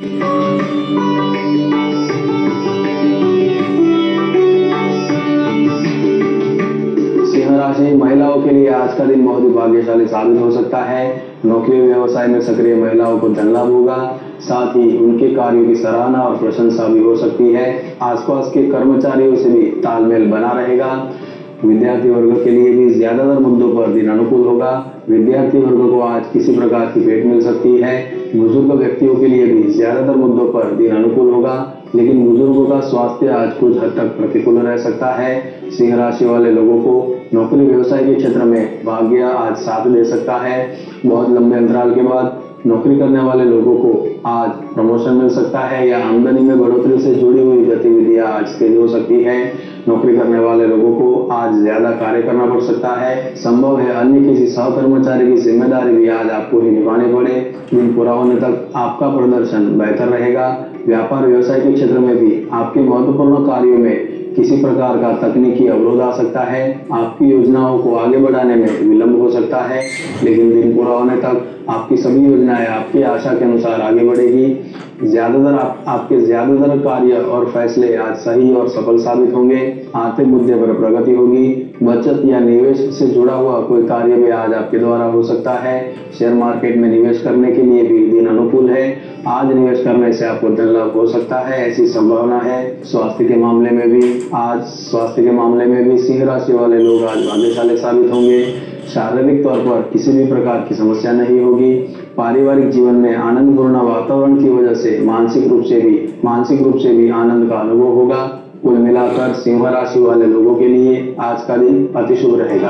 सिंह राशि महिलाओं के लिए आज का दिन बहुत ही भाग्यशाली साबित हो सकता है। नौकरी व्यवसाय में सक्रिय महिलाओं को धन लाभ होगा। साथ ही उनके कार्यों की सराहना और प्रशंसा भी हो सकती है। आसपास के कर्मचारियों से भी तालमेल बना रहेगा। विद्यार्थी वर्ग के लिए भी ज़्यादातर मुद्दों पर दिन अनुकूल होगा। विद्यार्थी वर्ग को आज किसी प्रकार की भेंट मिल सकती है। बुज़ुर्ग व्यक्तियों के लिए भी ज़्यादातर मुद्दों पर दिन अनुकूल होगा। लेकिन बुज़ुर्गों का स्वास्थ्य आज कुछ हद तक प्रतिकूल रह सकता है। सिंह राशि वाले लोगों को नौकरी व्यवसाय के क्षेत्र में भाग्य आज साथ दे सकता है। बहुत लंबे अंतराल के बाद नौकरी करने वाले लोगों को आज प्रमोशन मिल सकता है या आमदनी में बढ़ोतरी से जुड़ी हुई गतिविधियाँ आज तेज हो सकती है। नौकरी करने वाले लोगों को आज ज़्यादा कार्य करना पड़ सकता है। संभव है अन्य किसी सहकर्मचारी की ज़िम्मेदारी भी आज आपको ही निभाने पड़े। दिन पूरा होने तक आपका प्रदर्शन बेहतर रहेगा। व्यापार व्यवसाय के क्षेत्र में भी आपके महत्वपूर्ण कार्यों में किसी प्रकार का तकनीकी अवरोध आ सकता है। आपकी योजनाओं को आगे बढ़ाने में विलंब हो सकता है। लेकिन दिन पूरा होने तक आपकी सभी योजनाएँ आपकी आशा के अनुसार आगे बढ़ेगी। ज़्यादातर आप, आपके ज़्यादातर कार्य और फैसले आज सही और सफल साबित होंगे। आर्थिक मुद्दे पर प्रगति होगी। बचत या निवेश से जुड़ा हुआ कोई कार्य भी आज आपके द्वारा हो सकता है। शेयर मार्केट में निवेश करने के लिए भी दिन अनुकूल आज निवेश करने से आपको धन लाभ हो सकता है, ऐसी संभावना है। स्वास्थ्य के मामले में भी, आज स्वास्थ्य के मामले में भी सिंह राशि वाले लोग आज भाग्यशाली साबित होंगे। शारीरिक तौर पर किसी भी प्रकार की समस्या नहीं होगी। पारिवारिक जीवन में आनंद आनंदपूर्ण वातावरण की वजह से मानसिक रूप से भी, मानसिक रूप से भी आनंद का अनुभव होगा। कुल मिलाकर सिंह राशि वाले लोगों के लिए आज का दिन अति शुभ रहेगा।